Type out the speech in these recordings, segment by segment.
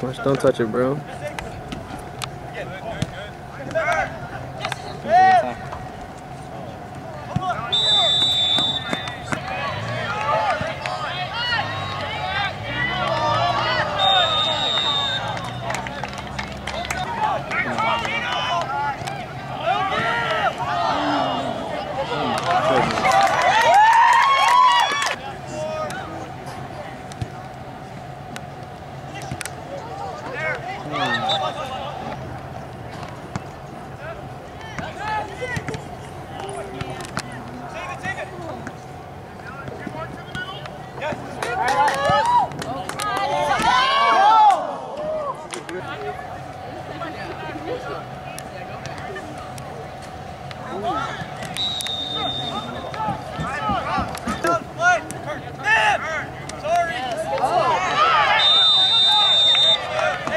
Don't touch it, bro.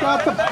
Quítale,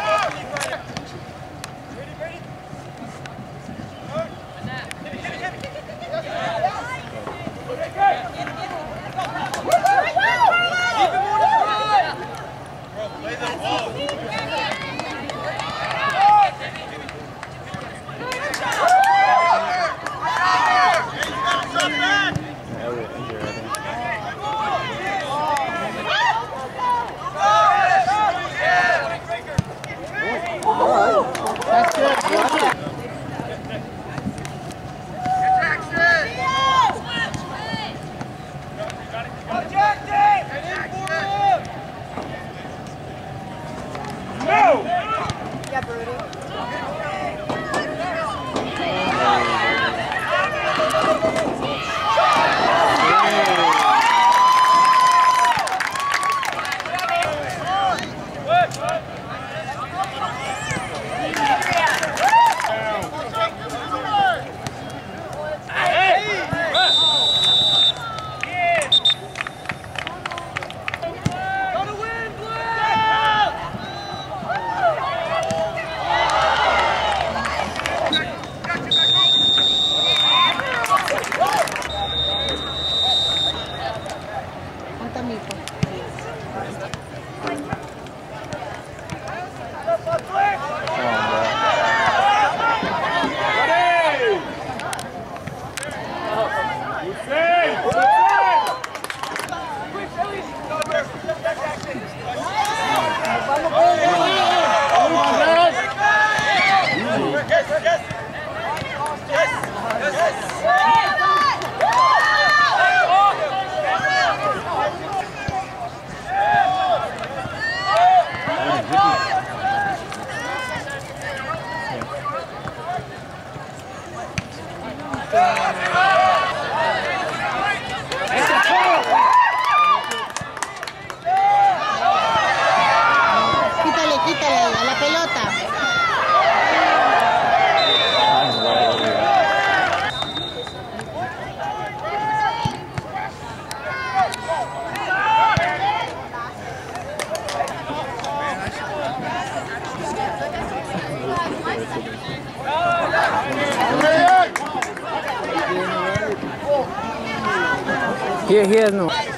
Guerreiro.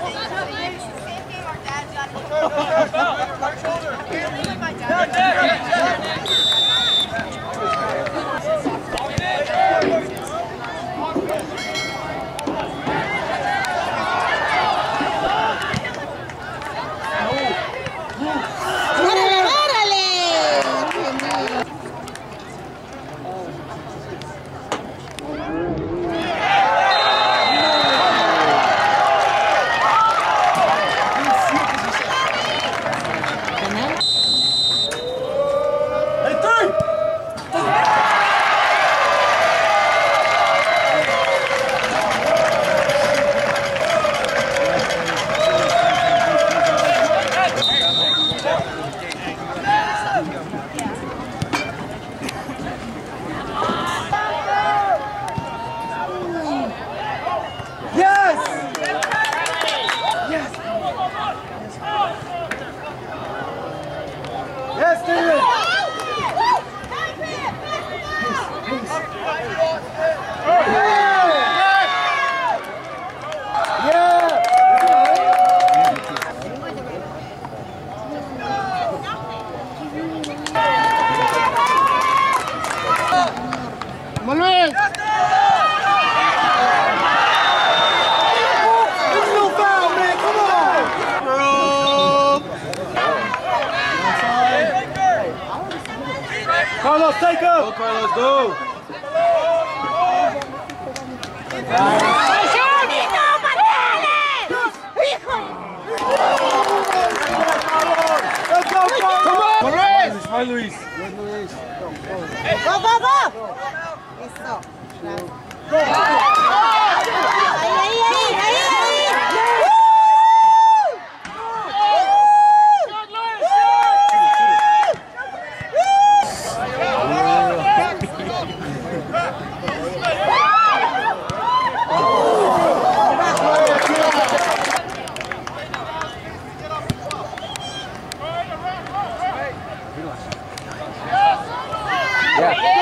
Juan Luis. Carlos, take him. Go, Carlos, go! Let's go, Carlos! Come on! Luis! Luis! Go, go, go! Yeah.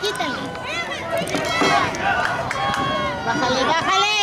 quítale, quítale. Bájale, bájale.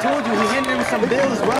told you, he handed him some bills, bro.